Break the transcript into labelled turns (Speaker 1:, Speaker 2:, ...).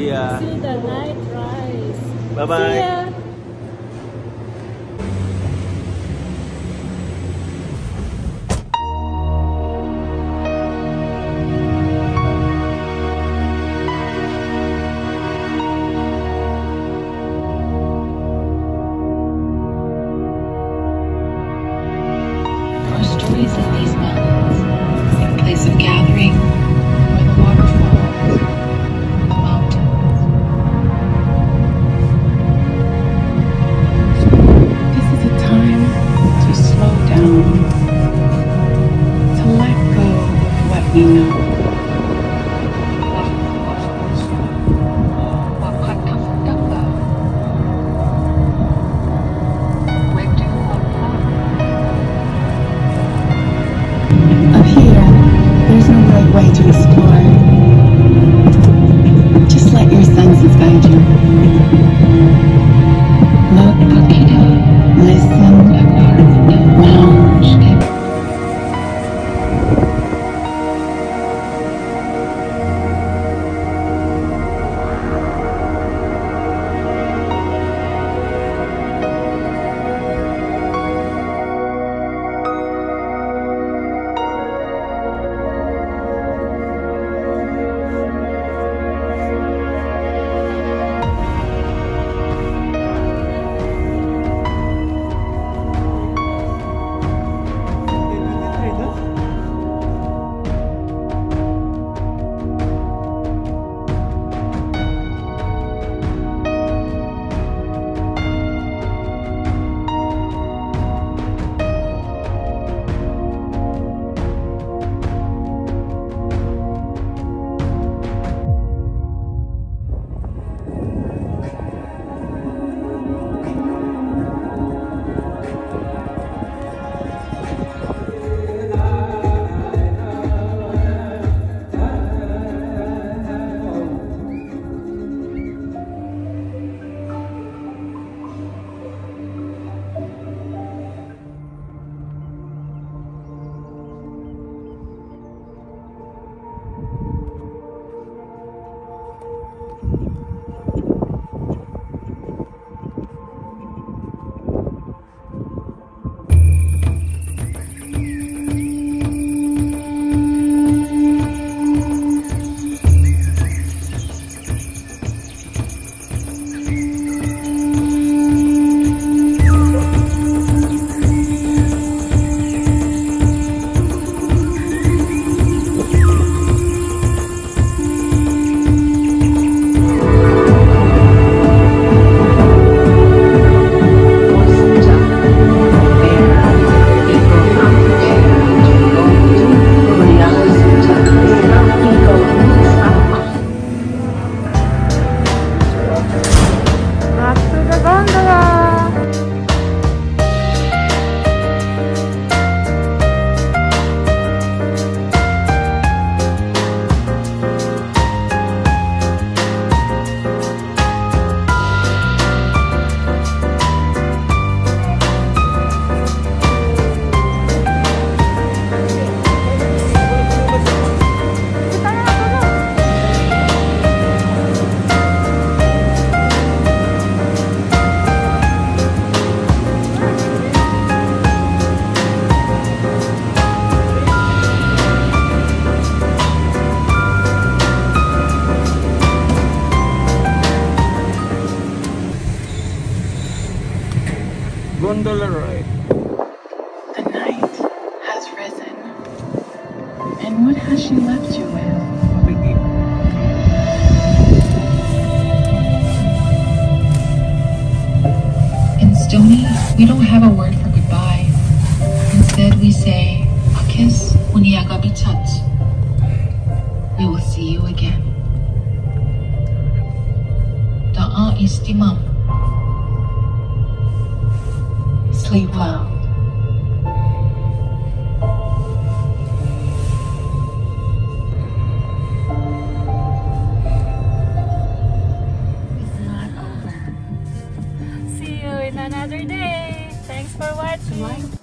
Speaker 1: See ya.
Speaker 2: See the night rise.
Speaker 1: Bye bye.
Speaker 3: Guide you.
Speaker 2: Gondola
Speaker 1: ride.
Speaker 3: The night has risen. And what has she left you with? In Stoney, we don't have a word for goodbye. Instead, we say, Akis uniagabi chat. We will see you again. Da'a istimam. It's not over. See you in another day. Thanks for watching.